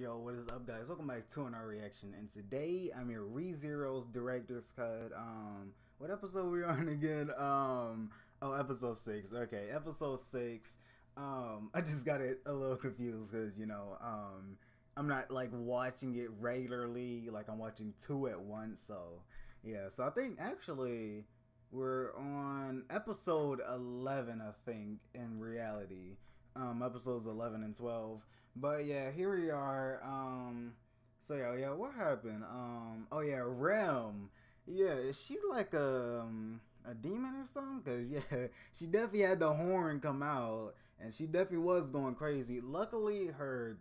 Yo, what is up, guys? Welcome back to another reaction, and today I'm here ReZero's director's cut. Um, what episode we on again? Um, oh, episode six. Okay, episode six. Um, I just got it a little confused because you know, um, I'm not like watching it regularly. Like I'm watching two at once. So yeah. So I think actually we're on episode 11. I think in reality, um, episodes 11 and 12. But yeah, here we are. Um, so yeah, yeah, what happened? Um, oh yeah, Rem. Yeah, is she like a um, a demon or something? Cause yeah, she definitely had the horn come out, and she definitely was going crazy. Luckily, her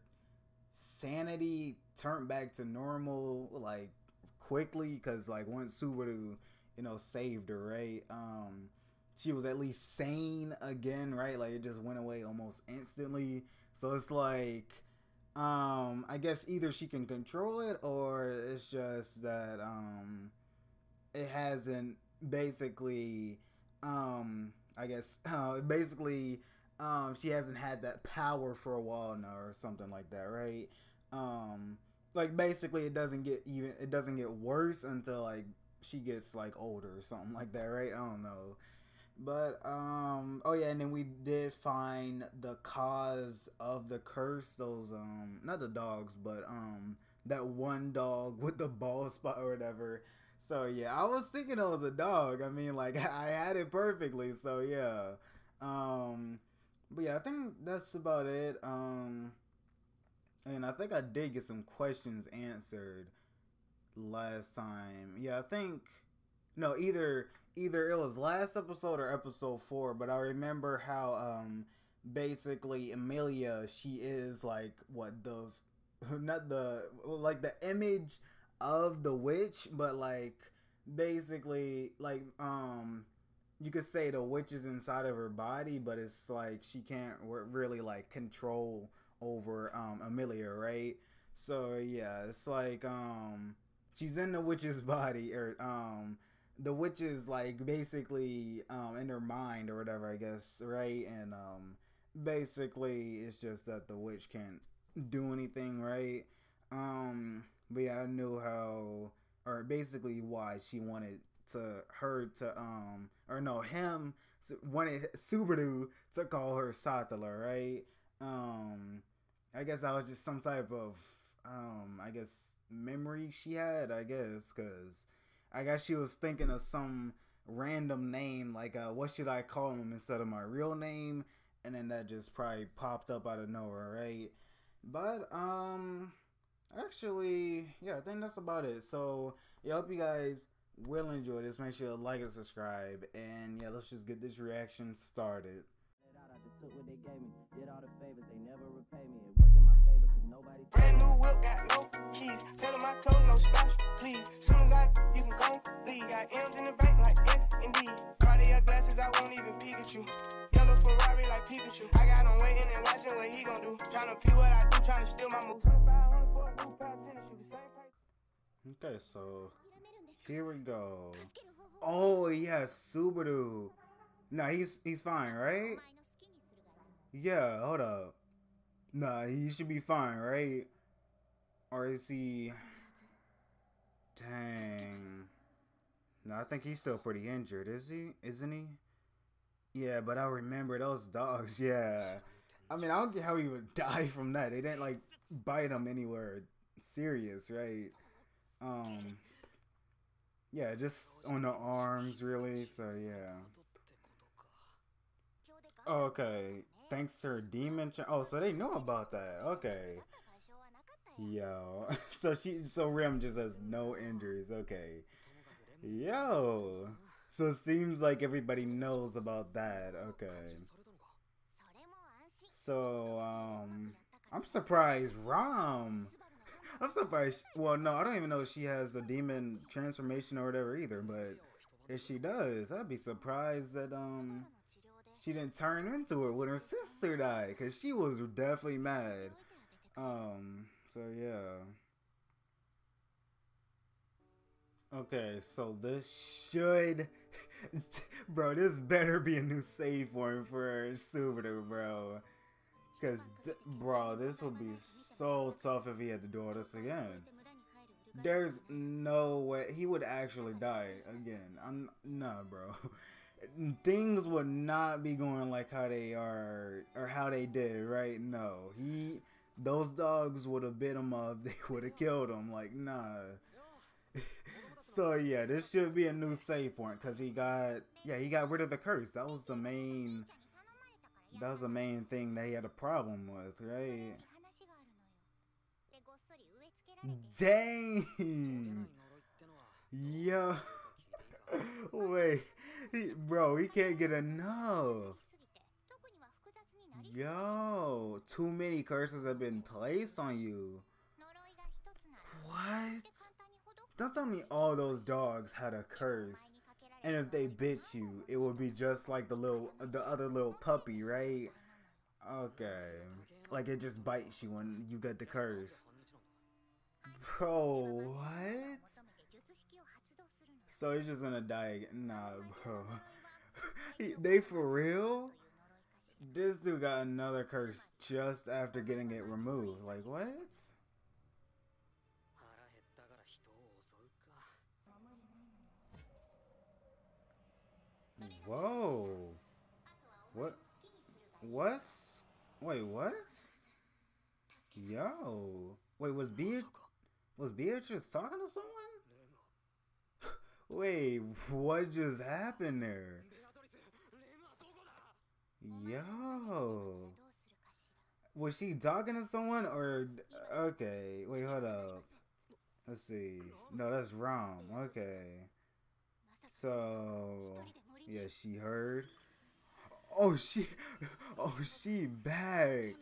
sanity turned back to normal like quickly, cause like once Subaru, you know, saved her, right? Um, she was at least sane again, right? Like it just went away almost instantly. So it's like um I guess either she can control it or it's just that um it hasn't basically um I guess uh, basically um she hasn't had that power for a while now or something like that, right? Um like basically it doesn't get even it doesn't get worse until like she gets like older or something like that, right? I don't know. But um oh yeah, and then we did find the cause of the curse. Those um not the dogs, but um that one dog with the ball spot or whatever. So yeah, I was thinking it was a dog. I mean, like I had it perfectly. So yeah, um, but yeah, I think that's about it. Um, and I think I did get some questions answered last time. Yeah, I think no, either either it was last episode or episode four, but I remember how um basically Emilia she is like what the not the like the image of the witch, but like basically like um you could say the witch is inside of her body, but it's like she can't really like control over um Emilia, right? So yeah, it's like um she's in the witch's body or um the witch is like basically um in her mind or whatever i guess right and um basically it's just that the witch can't do anything right um but yeah i knew how or basically why she wanted to her to um or no him wanted Subaru to call her Satella, right? Um I guess that was just some type of um I guess memory she had, I guess, cuz I guess she was thinking of some random name, like uh, what should I call him instead of my real name, and then that just probably popped up out of nowhere, right? But um, actually, yeah, I think that's about it. So yeah, I hope you guys will enjoy this. Make sure to like and subscribe, and yeah, let's just get this reaction started. I just took what they gave me, did all the favors, they never repay me. Brand new whip, got no keys. Tell my clothes, no starch, please. Soon as I, you can go leave. Got M's in the bank, like yes, indeed. Cartier glasses, I won't even peek at you. Yellow Ferrari, like Pikachu. I got him waiting and watching what he gon' do. Tryna pee what I do, tryna steal my moves. Okay, so here we go. Oh yeah, Subaru. No, he's he's fine, right? Yeah, hold up. Nah, he should be fine, right? Or is he... Dang. No, I think he's still pretty injured, is he? Isn't he? Yeah, but I remember those dogs, yeah. I mean, I don't get how he would die from that. They didn't, like, bite him anywhere serious, right? Um... Yeah, just on the arms, really, so yeah. Okay, thanks to her demon. oh, so they know about that. Okay. Yo, so she, so Rem just has no injuries. Okay. Yo, so it seems like everybody knows about that. Okay. So, um, I'm surprised Ram. I'm surprised. Well, no, I don't even know if she has a demon transformation or whatever either. But if she does, I'd be surprised that um she didn't turn into it when her sister died because she was definitely mad. Um, so yeah. Okay, so this should, bro, this better be a new save point for Subaru, bro. Cause, bro, this would be so tough if he had to do all this again. There's no way he would actually die again. I'm nah, bro. Things would not be going like how they are or how they did, right? No, he, those dogs would have bit him up. They would have killed him. Like, nah. so yeah, this should be a new save point because he got, yeah, he got rid of the curse. That was the main that was the main thing that he had a problem with, right? Dang! Yo. Wait. Bro, he can't get enough. Yo. Too many curses have been placed on you. What? Don't tell me all those dogs had a curse and if they bit you, it would be just like the little, the other little puppy, right? Okay. Like it just bites you when you get the curse. Bro, what? So he's just gonna die again. Nah, bro. they for real? This dude got another curse just after getting it removed. Like, what? Whoa. What? What? Wait, what? Yo. Wait, was Beat was Beatrice talking to someone? Wait, what just happened there? Yo. Was she talking to someone or okay, wait, hold up. Let's see. No, that's wrong. Okay. So yeah, she heard. Oh, she, oh, she back,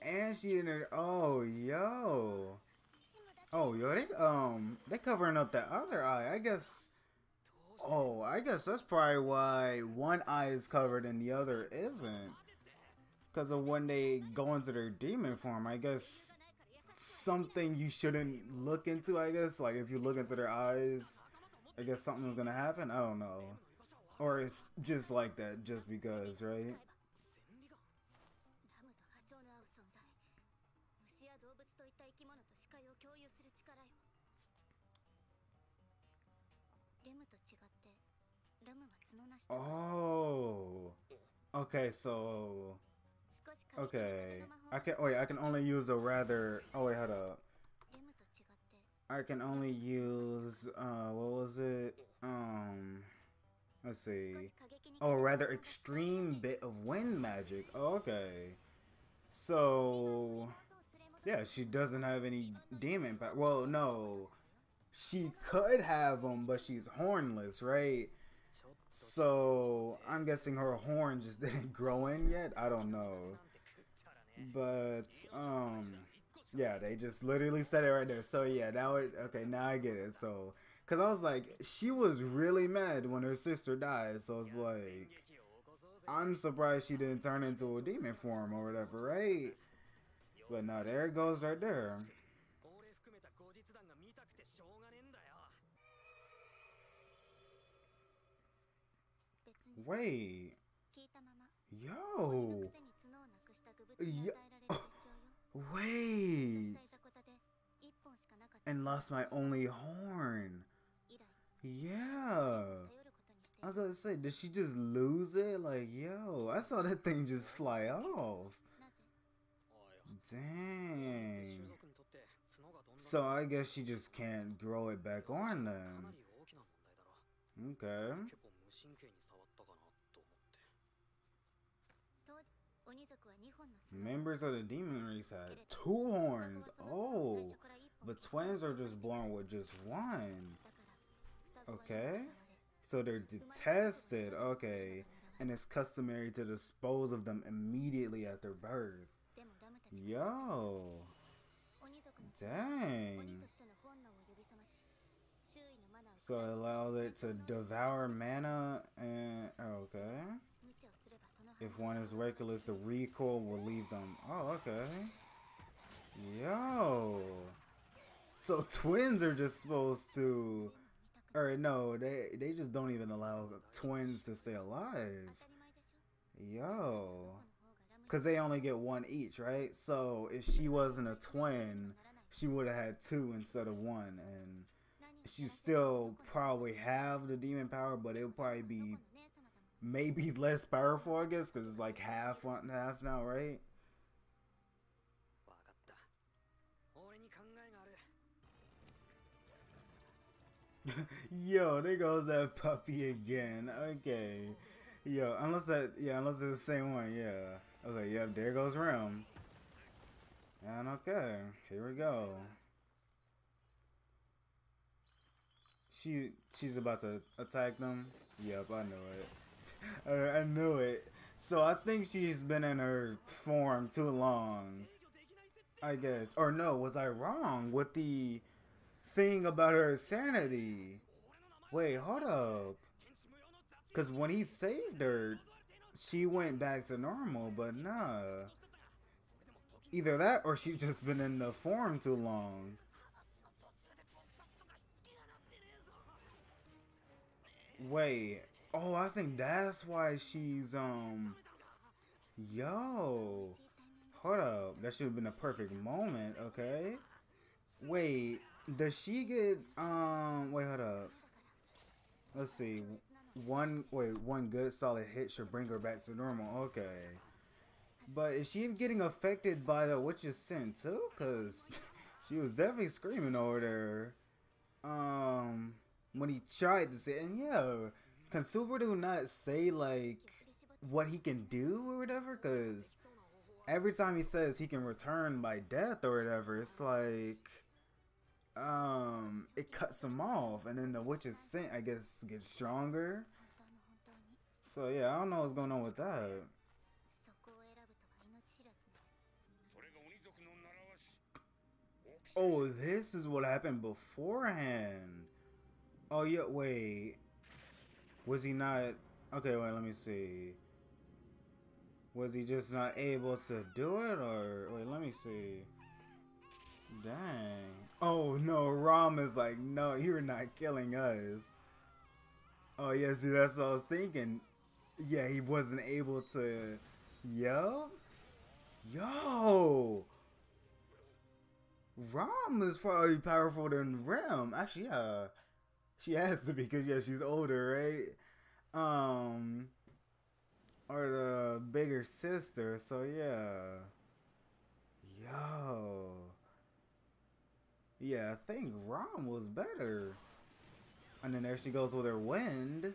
and she in her. Oh, yo, oh, yo, they um, they covering up that other eye. I guess. Oh, I guess that's probably why one eye is covered and the other isn't. Because of when they go into their demon form, I guess something you shouldn't look into. I guess like if you look into their eyes, I guess something's gonna happen. I don't know. Or it's just like that just because, right? Oh. Okay, so Okay. I can oh wait, I can only use a rather oh wait, hold up. I can only use uh what was it? Um Let's see. Oh, rather extreme bit of wind magic. Oh, okay. So, yeah, she doesn't have any demon power. Well, no. She could have them, but she's hornless, right? So, I'm guessing her horn just didn't grow in yet. I don't know. But, um, yeah, they just literally said it right there. So, yeah, now it, okay, now I get it. So, because I was like, she was really mad when her sister died. So it's like, I'm surprised she didn't turn into a demon form or whatever, right? But now there it goes right there. Wait. Yo. Yo. Wait. And lost my only horn. Yeah. I was gonna say, did she just lose it? Like, yo, I saw that thing just fly off. Dang. So I guess she just can't grow it back on then. Okay. Members of the demon race had two horns. Oh, the twins are just born with just one. Okay. So they're detested. Okay. And it's customary to dispose of them immediately after birth. Yo. Dang. So it allows it to devour mana and oh, okay. If one is reckless, the recoil will leave them. Oh, okay. Yo. So twins are just supposed to or no, they they just don't even allow twins to stay alive. Yo. Because they only get one each, right? So if she wasn't a twin, she would have had two instead of one, and she still probably have the demon power, but it would probably be maybe less powerful, I guess, because it's like half one and half now, right? Yo, there goes that puppy again. Okay. Yo, unless that, yeah, unless it's the same one, yeah. Okay, yep, there goes Rem. And okay, here we go. She, she's about to attack them. Yep, I knew it. I knew it. So I think she's been in her form too long. I guess. Or no, was I wrong with the thing about her sanity? Wait, hold up. Because when he saved her, she went back to normal, but nah. Either that or she just been in the form too long. Wait. Oh, I think that's why she's, um... Yo. Hold up. That should have been a perfect moment, okay? Wait. Does she get, um... Wait, hold up. Let's see. One, wait, one good solid hit should bring her back to normal. Okay. But is she getting affected by the witch's sin too? Because she was definitely screaming over there. Um when he tried to say, and yeah, can Subaru not say like what he can do or whatever? Because every time he says he can return by death or whatever, it's like um it cuts them off, and then the witch's scent, I guess, gets stronger. So yeah, I don't know what's going on with that. Oh, this is what happened beforehand. Oh, yeah, wait. Was he not... Okay, wait, let me see. Was he just not able to do it, or... Wait, let me see. Dang. Oh, no, Ram is like, no, you're not killing us. Oh, yeah, see, that's what I was thinking. Yeah, he wasn't able to... Yo? Yo! Ram is probably powerful than Rem. Actually, yeah. She has to be because yeah, she's older, right? Um, or the bigger sister. So yeah, yo, yeah, I think Ram was better. And then there she goes with her wind.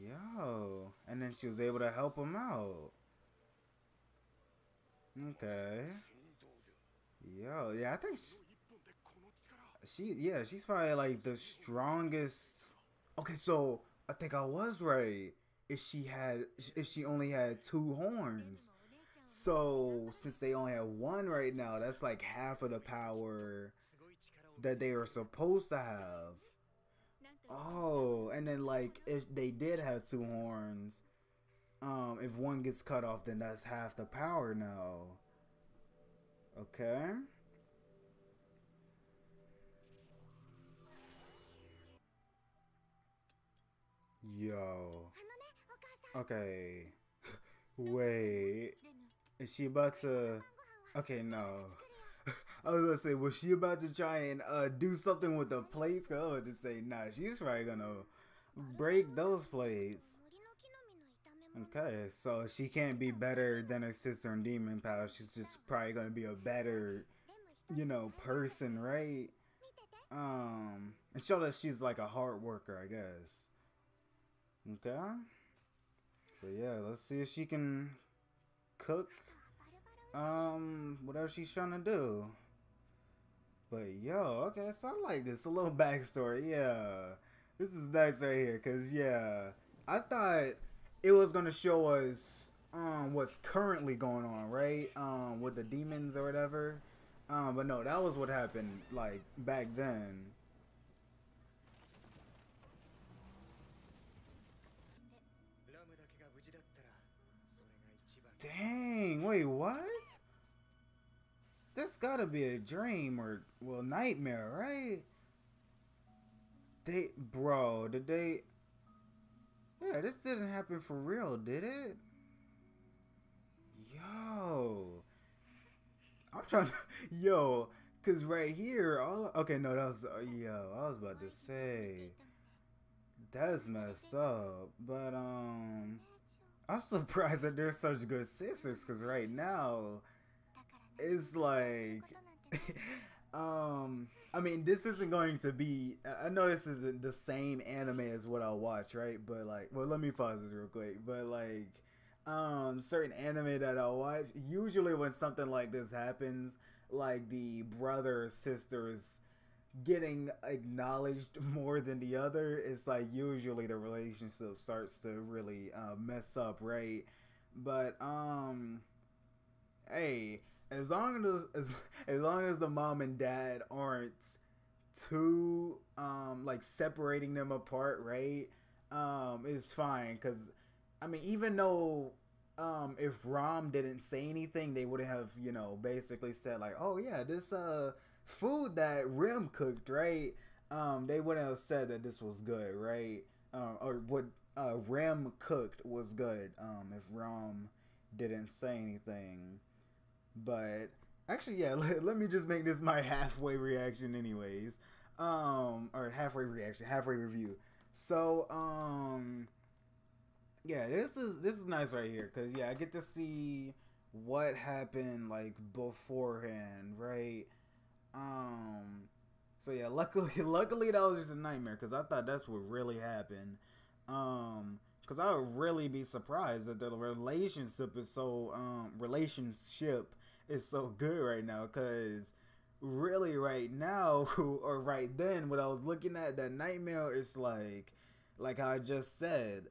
Yo, and then she was able to help him out. Okay. Yo, yeah, I think. She, she yeah she's probably like the strongest okay so i think i was right if she had if she only had two horns so since they only have one right now that's like half of the power that they are supposed to have oh and then like if they did have two horns um if one gets cut off then that's half the power now okay Yo. Okay. Wait. Is she about to... Okay, no. I was gonna say, was she about to try and uh, do something with the plates? Cause I was to say, nah, she's probably gonna break those plates. Okay, so she can't be better than her sister in Demon Power. She's just probably gonna be a better, you know, person, right? Um, and show that she's like a hard worker, I guess. Okay. So yeah, let's see if she can cook um whatever she's trying to do. But yo, okay, so I like this. A little backstory, yeah. This is nice right here, cause yeah, I thought it was gonna show us um what's currently going on, right? Um with the demons or whatever. Um, but no, that was what happened like back then. Dang, wait, what? That's gotta be a dream or, well, nightmare, right? They, bro, did they, yeah, this didn't happen for real, did it? Yo. I'm trying to. Yo. Cause right here, all okay, no, that was uh, yo. I was about to say that's messed up, but um, I'm surprised that they're such good sisters. Cause right now, it's like, um, I mean, this isn't going to be. I know this isn't the same anime as what I'll watch, right? But like, well, let me pause this real quick. But like, um, certain anime that I'll watch, usually when something like this happens like the brother sisters getting acknowledged more than the other, it's like usually the relationship starts to really uh, mess up, right? But um, hey, as long as as as long as the mom and dad aren't too um like separating them apart, right? Um, it's fine because I mean, even though um, if Ram didn't say anything, they would have, you know, basically said like, "Oh yeah, this uh food that Rem cooked, right?" Um, they wouldn't have said that this was good, right? Um, or what uh, Rem cooked was good. Um, if Ram didn't say anything, but actually, yeah, let, let me just make this my halfway reaction, anyways. Um, or halfway reaction, halfway review. So, um yeah, this is this is nice right here because yeah, I get to see what happened like beforehand, right? Um, so yeah, luckily, luckily that was just a nightmare because I thought that's what really happened. Um, because I would really be surprised that the relationship is so um relationship is so good right now because really right now or right then what I was looking at that nightmare, is like like I just said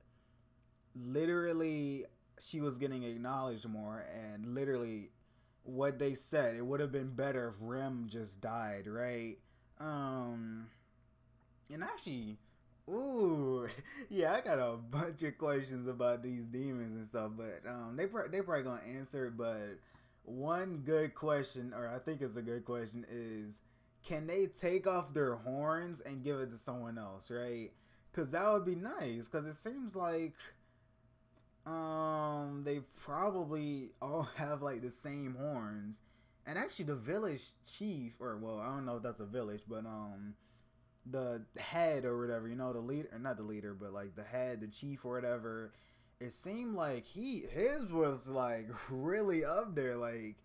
literally she was getting acknowledged more and literally what they said it would have been better if Rem just died, right? Um and actually Ooh, yeah, I got a bunch of questions about these demons and stuff, but um, they pro- they probably gonna answer it. But one good question, or I think it's a good question, is can they take off their horns and give it to someone else, right? Because that would be nice. Because it seems like um, they probably all have like the same horns. And actually, the village chief, or well, I don't know if that's a village, but um, the head or whatever, you know, the leader, not the leader, but like the head, the chief or whatever. It seemed like he his was like really up there. Like,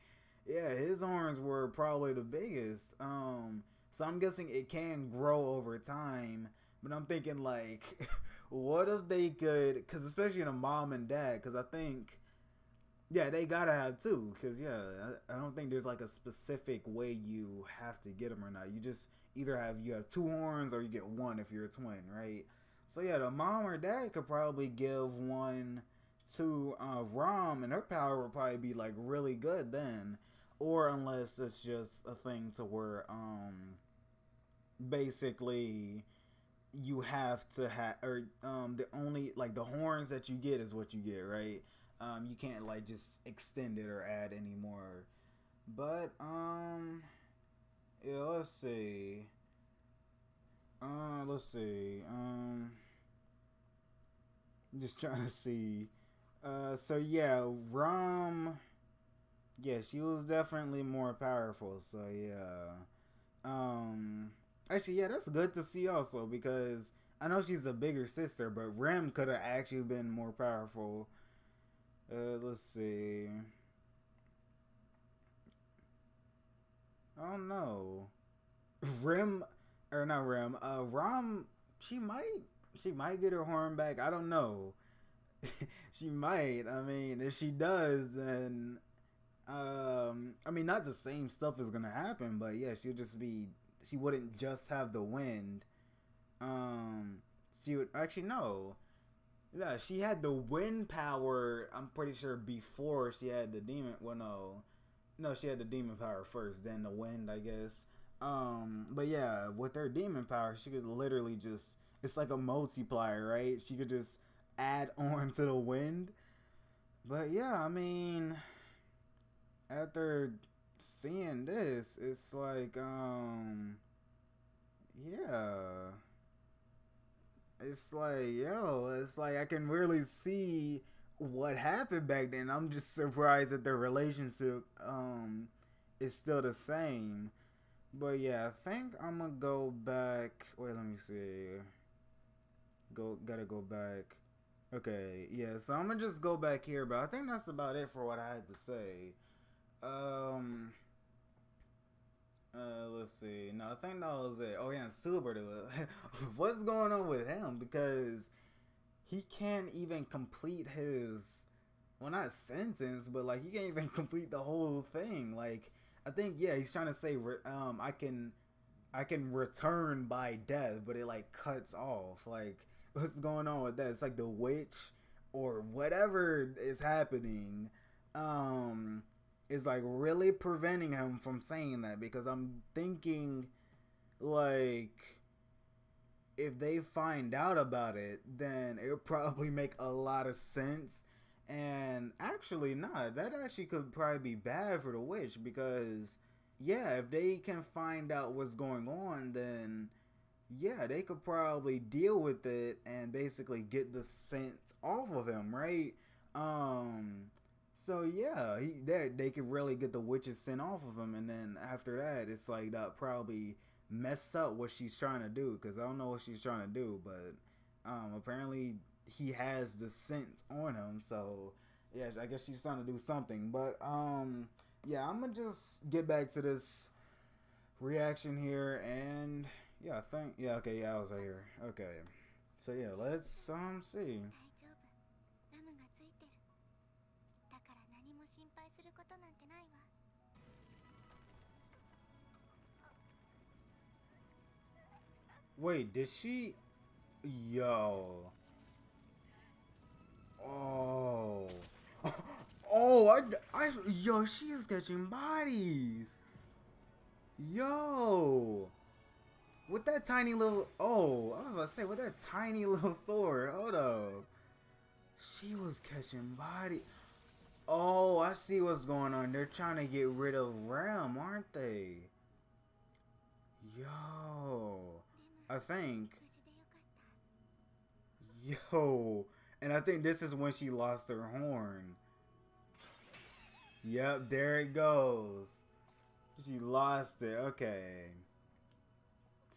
yeah, his horns were probably the biggest. Um, so I'm guessing it can grow over time. But I'm thinking like what if they could because especially in a mom and dad because i think yeah they gotta have two because yeah I, I, don't think there's like a specific way you have to get them or not. You just either have you have two horns or you get one if you're a twin right? So yeah the mom or dad could probably give one to uh, Ram and her power would probably be like really good then. Or unless it's just a thing to where um basically you have to have or um the only like the horns that you get is what you get right? Um you can't like just extend it or add any more. But um yeah let's see. Uh let's see um just trying to see. Uh so yeah Ram yeah she was definitely more powerful so yeah. Um Actually, yeah, that's good to see also because I know she's a bigger sister, but Rem could have actually been more powerful. Uh, let's see. I don't know. Rem or not Rem, uh Ram she might she might get her horn back. I don't know. she might. I mean, if she does then um I mean not the same stuff is gonna happen, but yeah, she'll just be she wouldn't just have the wind. Um, she would actually no. Yeah, she had the wind power. I'm pretty sure before she had the demon. Well, no, no, she had the demon power first, then the wind, I guess. Um, but yeah, with her demon power, she could literally just. It's like a multiplier, right? She could just add on to the wind. But yeah, I mean, after seeing this, it's like, um, yeah, it's like, yo, it's like I can really see what happened back then. I'm just surprised that their relationship um is still the same. But yeah, I think I'm gonna go back. Wait, let me see. Go, gotta go back. Okay, yeah. So I'm gonna just go back here, but I think that's about it for what I had to say. Um. Uh, let's see. No, I think that was it. Oh yeah, and Super. What's going on with him? Because he can't even complete his, well, not sentence, but like he can't even complete the whole thing. Like I think yeah, he's trying to say um I can, I can return by death, but it like cuts off. Like what's going on with that? It's like the witch or whatever is happening. Um is like really preventing him from saying that because I'm thinking like if they find out about it, then it'll probably make a lot of sense. And actually, nah, that actually could probably be bad for the witch because, yeah, if they can find out what's going on, then yeah, they could probably deal with it and basically get the scent off of him, right? Um, so yeah, he they they could really get the witches scent off of him, and then after that, it's like that probably mess up what she's trying to do because I don't know what she's trying to do, but um, apparently he has the scent on him, so yeah, I guess she's trying to do something. But um, yeah, I'm gonna just get back to this reaction here, and yeah, I think yeah, okay, yeah, I was right here. Okay, so yeah, let's um see. Wait, did she? Yo. Oh. Oh, I, I, yo, she is catching bodies. Yo. With that tiny little, oh, I was about to say, with that tiny little sword. Hold up. She was catching bodies. Oh, I see what's going on. They're trying to get rid of Rem, aren't they? Yo. I think. Yo. And I think this is when she lost her horn. Yep, there it goes. She lost it. Okay.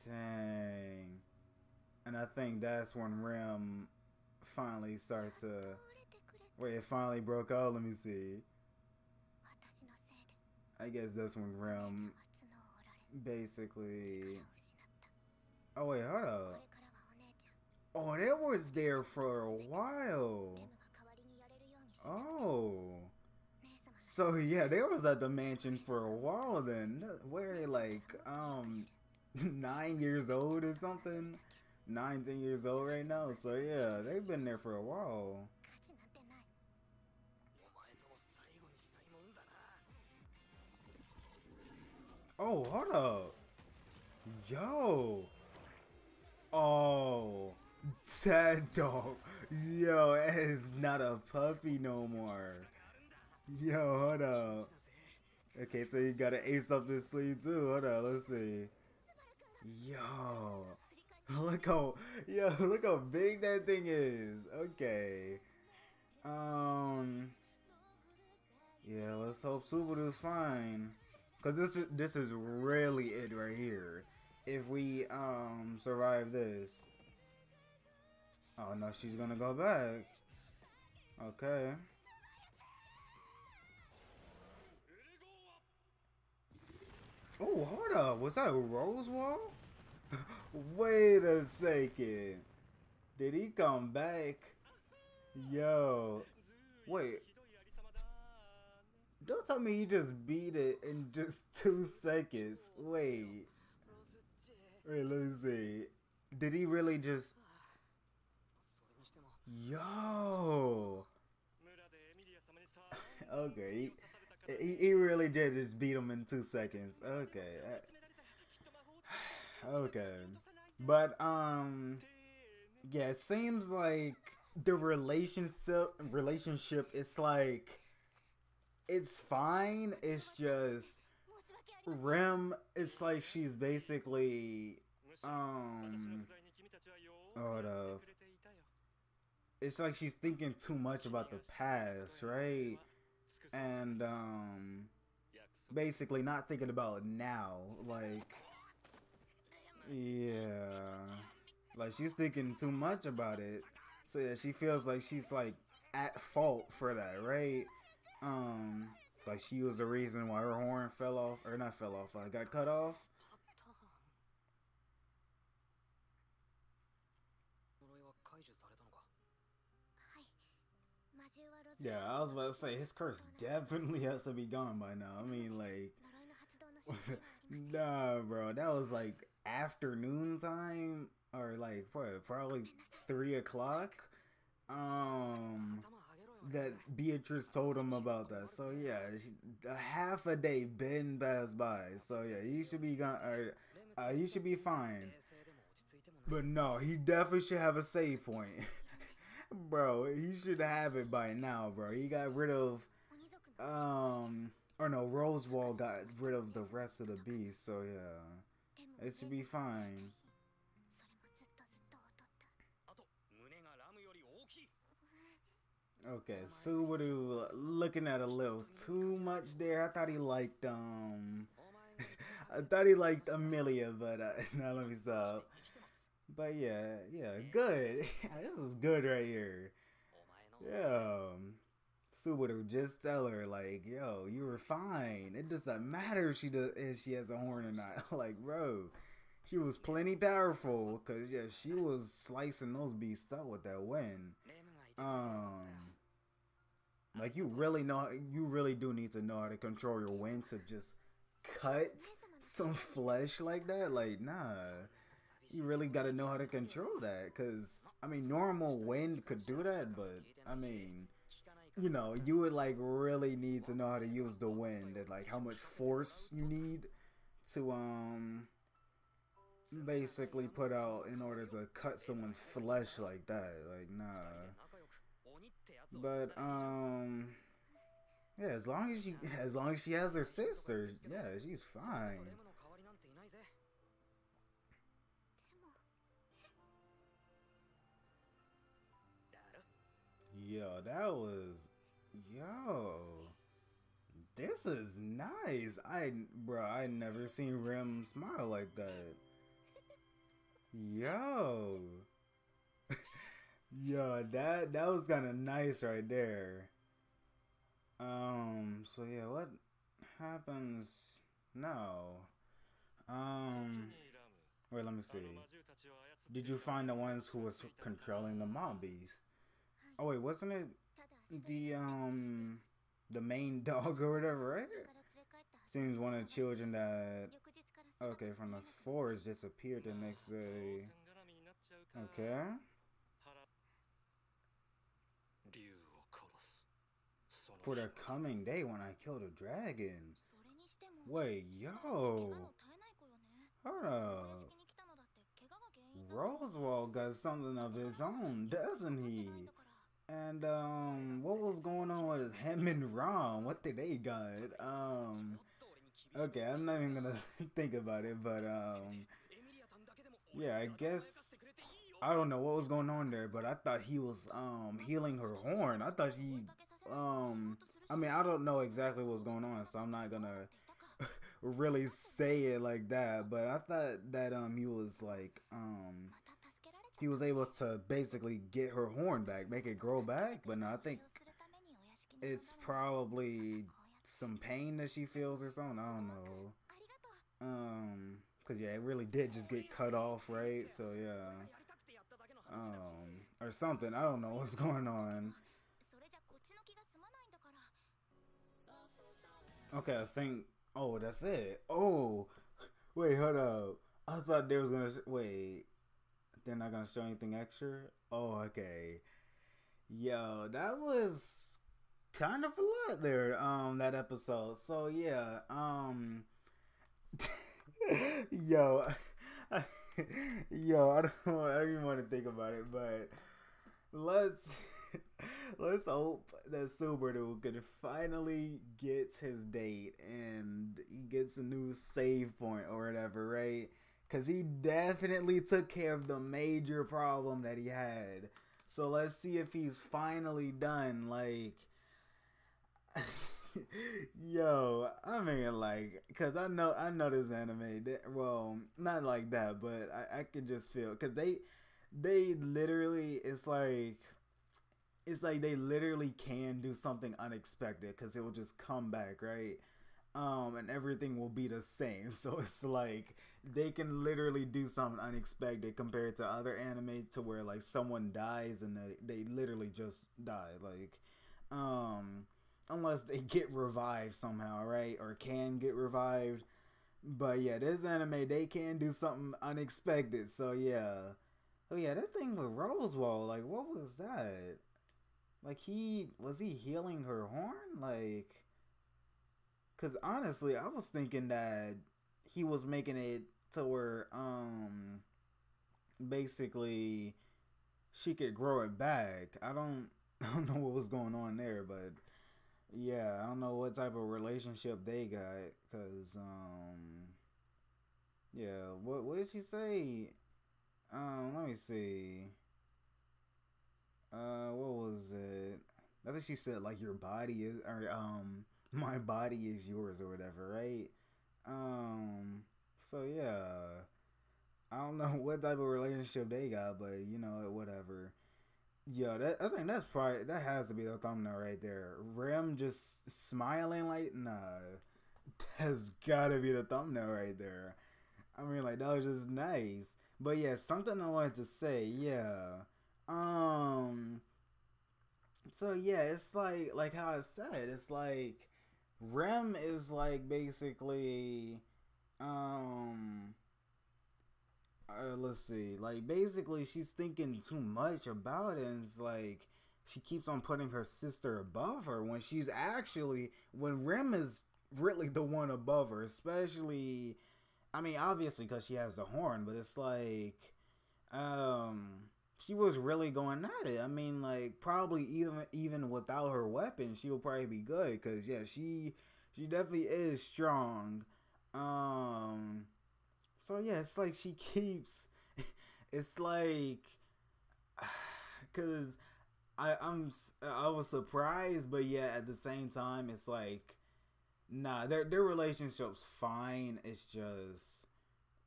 Dang. And I think that's when Rem finally started to. Wait, it finally broke out. Let me see. I guess that's when Rem basically Oh wait, hold up. Oh, that was there for a while. Oh. So yeah, they was at the mansion for a while then. Where like um nine years old or something? Nine, ten years old right now. So yeah, they've been there for a while. Oh, hold up. Yo. Oh, sad dog. Yo, it is not a puppy no more. Yo, hold up. Okay, so you got an ace up this sleeve too. Hold on, let's see. Yo, look how yo look how big that thing is. Okay. Um. Yeah, let's hope Subaru's fine. Cause this is this is really it right here if we um survive this. Oh no, she's gonna go back. Okay. Oh, hold up. Was that Roswaal? Wait a second. Did he come back? Yo. Wait. Don't tell me he just beat it in just two seconds. Wait. Wait, let me see. Did he really just? Yo. okay. He, he really did just beat him in two seconds. Okay. okay. But um, yeah, it seems like the relationship relationship is like it's fine. It's just Rem, it's like she's basically um hold up. it's like she's thinking too much about the past, right? And um basically not thinking about now, like yeah. Like she's thinking too much about it. So yeah, she feels like she's like at fault for that, right? Um like she was the reason why her horn fell off or not fell off, uh, got cut off. Yeah, I was about to say his curse definitely has to be gone by now. I mean, like, nah, bro, that was like afternoon time or like what, probably three o'clock. Um, that Beatrice told him about that. So yeah, a half a day been passed by. So yeah, you should be gone. Or, uh, you should be fine. But no, he definitely should have a save point. bro, he should have it by now, bro. He got rid of um or no, Roswaal got rid of the rest of the beast, so yeah. It should be fine. Okay, Subaru looking at a little too much there. I thought he liked um I thought he liked Emilia, but uh, now let me stop. But yeah, yeah, good. this is good right here. Yeah. Subaru, just tell her like, yo, you were fine. It doesn't matter if she does if she has a horn or not. like, bro, she was plenty powerful because yeah, she was slicing those beasts up with that wind. Um, like you really know, you really do need to know how to control your wind to just cut some flesh like that. Like, nah. You really got to know how to control that because i mean normal wind could do that but i mean you know you would like really need to know how to use the wind and like how much force you need to um basically put out in order to cut someone's flesh like that. Like nah but um yeah as long as she as long as she has her sister yeah she's fine Yo, that was yo. This is nice. I bro, I never seen Rem smile like that. Yo. Yo, that that was kind of nice right there. Um, so yeah, what happens now? Um, wait, let me see. Did you find the ones who was controlling the mabeast? Oh wait, wasn't it the um the main dog or whatever, right? Seems one of the children that okay from the forest disappeared the next day. Okay. For the coming day when I killed a dragon. Wait, yo. Hold up. Roswaal got something of his own, doesn't he? And um, what was going on with him and Ram? What did they got? Um, okay, I'm not even gonna think about it, but um, yeah, I guess I don't know what was going on there, but I thought he was um healing her horn. I thought he um, I mean, I don't know exactly what's going on, so I'm not gonna really say it like that. But I thought that um he was like um he was able to basically get her horn back, make it grow back. But no, I think it's probably some pain that she feels or something. I don't know. Um, cause yeah, it really did just get cut off, right? So yeah, um, or something. I don't know what's going on. Okay, I think. Oh, that's it. Oh, wait, hold up. I thought there was gonna wait they're not gonna show anything extra. Oh, okay. Yo, that was kind of a lot there. Um, that episode. So yeah. Um. yo, yo, I don't, I don't even want to think about it, but let's let's hope that Subaru could finally get his date and he gets a new save point or whatever, right? Because he definitely took care of the major problem that he had So let's see if he's finally done. Like, yo, I mean, like, cause I know I know this anime. That, well, not like that, but I I can just feel cause they they literally it's like it's like they literally can do something unexpected because it will just come back, right? Um, and everything will be the same. So it's like they can literally do something unexpected compared to other anime to where like someone dies and they, they literally just die. Like, um, unless they get revived somehow, right? Or can get revived. But yeah, this anime they can do something unexpected. So yeah. Oh yeah, that thing with Roswaal, like what was that? Like he was he healing her horn? Like cuz honestly, I was thinking that he was making it to where um basically she could grow it back. I don't I don't know what was going on there, but yeah, I don't know what type of relationship they got cuz um yeah, what what did she say? Um, let me see. Uh, what was it? I think she said like your body is, or um, my body is yours or whatever, right? Um, so yeah, I don't know what type of relationship they got, but you know, whatever. Yeah, that I think that's probably that has to be the thumbnail right there. Rem just smiling like nah, that's gotta be the thumbnail right there. I mean, like that was just nice. But yeah, something I wanted to say. Yeah. Um. So yeah, it's like like how I said. It's like Rem is like basically, um. Uh, let's see. Like basically, she's thinking too much about it. And it's like she keeps on putting her sister above her when she's actually when Rem is really the one above her, especially I mean, obviously because she has the horn, but it's like, um, she was really going at it. I mean, like probably even even without her weapon, she will probably be good because yeah, she she definitely is strong. Um, so yeah, it's like she keeps. It's like, cause I I'm I was surprised, but yeah, at the same time, it's like Nah, their their relationship's fine. It's just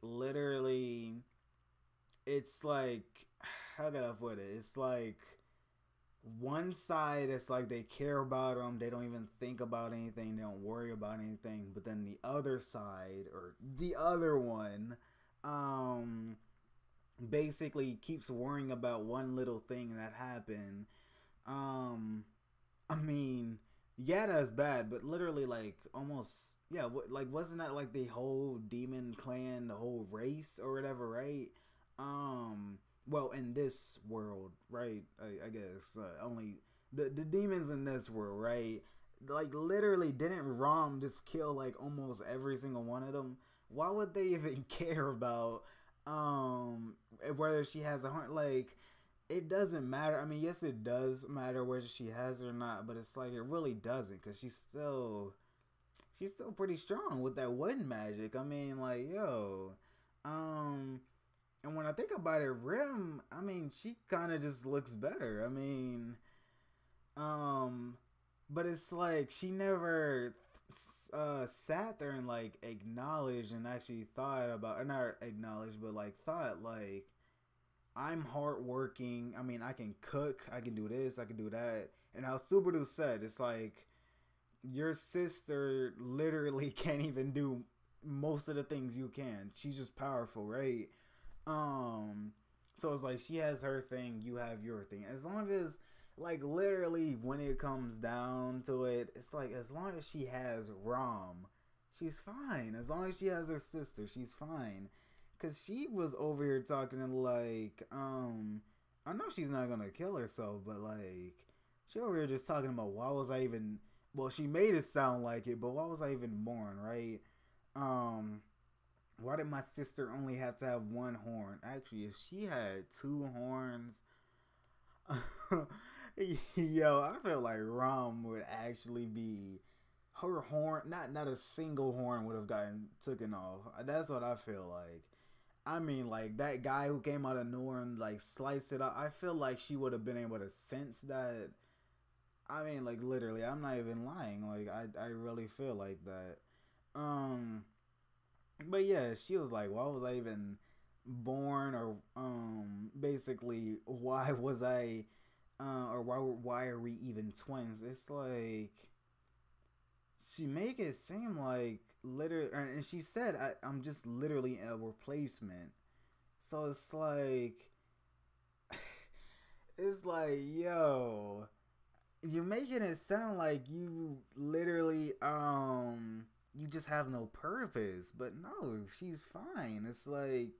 literally it's like how can I put it? It's like one side it's like they care about them, they don't even think about anything, they don't worry about anything, but then the other side or the other one um basically keeps worrying about one little thing that happened. Um I mean, yeah, that's bad, but literally, like, almost, yeah, like, wasn't that like the whole demon clan, the whole race or whatever, right? Um, well, in this world, right? I, I guess uh, only the the demons in this world, right? Like, literally, didn't Ram just kill like almost every single one of them? Why would they even care about um whether she has a heart? Like, it doesn't matter. I mean, yes, it does matter whether she has it or not, but it's like it really doesn't because she's still she's still pretty strong with that wind magic. I mean, like yo, I think about it, Rem, I mean, she kind of just looks better. I mean, um, but it's like she never uh sat there and like acknowledged and actually thought about not acknowledged but like thought like I'm hardworking. I mean, I can cook. I can do this. I can do that. And how Subaru said, it's like your sister literally can't even do most of the things you can. She's just powerful, right? Um, so it's like she has her thing, you have your thing. As long as, like, literally, when it comes down to it, it's like as long as she has Ram, she's fine. As long as she has her sister, she's fine Cause she was over here talking and like, um, I know she's not gonna kill herself, but like, she over here just talking about why was I even? Well, she made it sound like it, but why was I even born, right? Um, why did my sister only have to have one horn? Actually, if she had two horns, yo, I feel like Ram would actually be her horn. Not not a single horn would have gotten taken off. That's what I feel like. I mean, like that guy who came out of nowhere and like sliced it up. I feel like she would have been able to sense that. I mean, like literally, I'm not even lying. Like I, I really feel like that. Um, but yeah, she was like, "Why was I even born?" Or um, basically, why was I? Uh, or why? Why are we even twins? It's like she make it seem like literally, and she said, I, "I'm just literally a replacement." So it's like, it's like, yo, you're making it sound like you literally, um, you just have no purpose. But no, she's fine. It's like,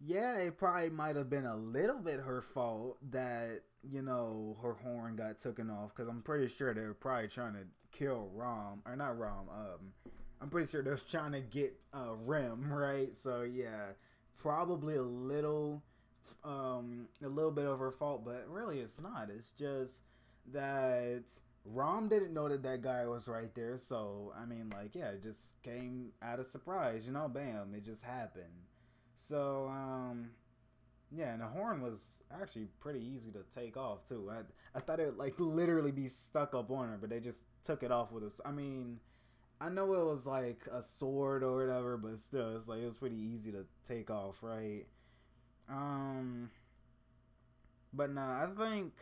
yeah, it probably might have been a little bit her fault that you know her horn got taken off because I'm pretty sure they were probably trying to kill Ram or not Ram. Um, I'm pretty sure they was trying to get uh, Rem right. So yeah, probably a little, um, a little bit of her fault, but really it's not. It's just that Ram didn't know that that guy was right there. So I mean, like yeah, it just came out of surprise. You know, bam, it just happened. So um yeah, and the horn was actually pretty easy to take off too. I I thought it would, like literally be stuck up on her, but they just took it off with us. I mean, I know it was like a sword or whatever, but still, it's like it was pretty easy to take off, right? Um, but nah, I think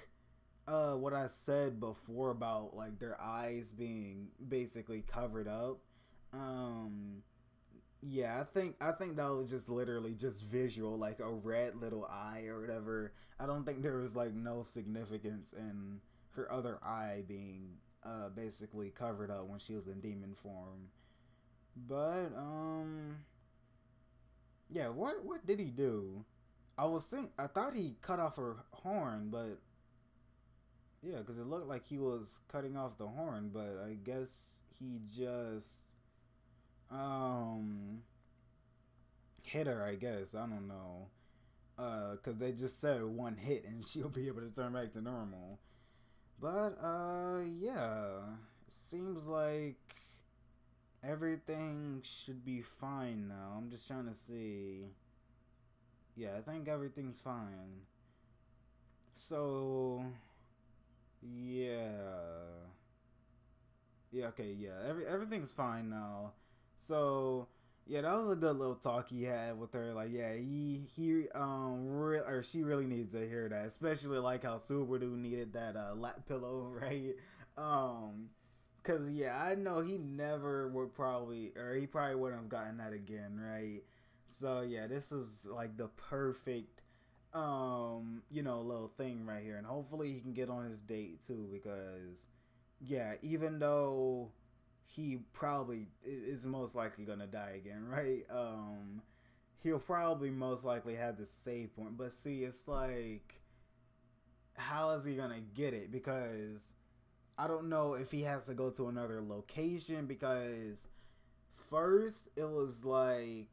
uh what I said before about like their eyes being basically covered up, um yeah, I think I think that was just literally just visual, like a red little eye or whatever. I don't think there was like no significance in her other eye being uh basically covered up when she was in demon form. But um yeah, what what did he do? I was think I thought he cut off her horn, but yeah, because it looked like he was cutting off the horn, but I guess he just um hit her i guess. I don't know. Uh because they just said one hit and she'll be able to turn back to normal. But uh yeah. Seems like everything should be fine now. I'm just trying to see. Yeah i think everything's fine. So yeah yeah okay yeah every everything's fine now so yeah, that was a good little talk he had with her. Like, yeah, he he um re- or she really needs to hear that, especially like how Subaru needed that uh, lap pillow, right? Um, cause yeah, I know he never would probably, or he probably wouldn't have gotten that again, right? So yeah, this is like the perfect, um, you know, little thing right here, and hopefully he can get on his date too, because yeah, even though he probably is most likely gonna die again, right? Um, he'll probably most likely have the save point, but see, it's like, how is he gonna get it? Because I don't know if he has to go to another location because first it was like,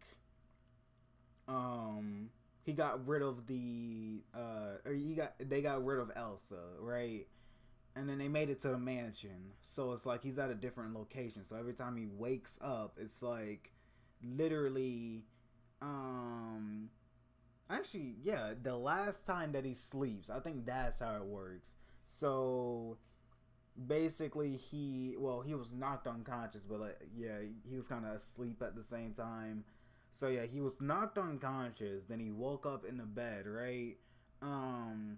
um, he got rid of the uh, or he got they got rid of Elsa, right? and then they made it to the mansion. So it's like he's at a different location. So every time he wakes up, it's like literally um actually yeah, the last time that he sleeps, I think that's how it works. So basically he well, he was knocked unconscious, but like yeah, he was kind of asleep at the same time. So yeah, he was knocked unconscious, then he woke up in the bed, right? Um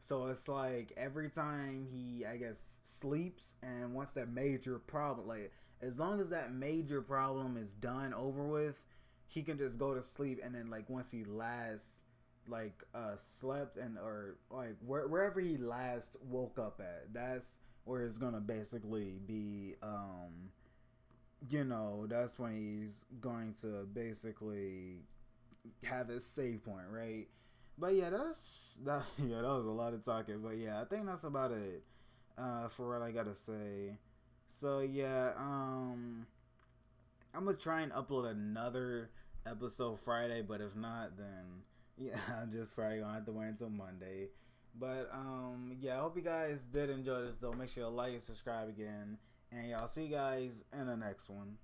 so it's like every time he, I guess, sleeps and once that major problem, like as long as that major problem is done over with, he can just go to sleep and then like once he last like uh slept and or like where, wherever he last woke up at, that's where it's gonna basically be. um You know, that's when he's going to basically have his save point, right? But yeah, that's that. Yeah, that was a lot of talking. But yeah, I think that's about it uh, for what I gotta say. So yeah, um, I'm gonna try and upload another episode Friday. But if not, then yeah, I'm just probably gonna have to wait until Monday. But um, yeah, I hope you guys did enjoy this. Though, make sure to like and subscribe again, and y'all see you guys in the next one.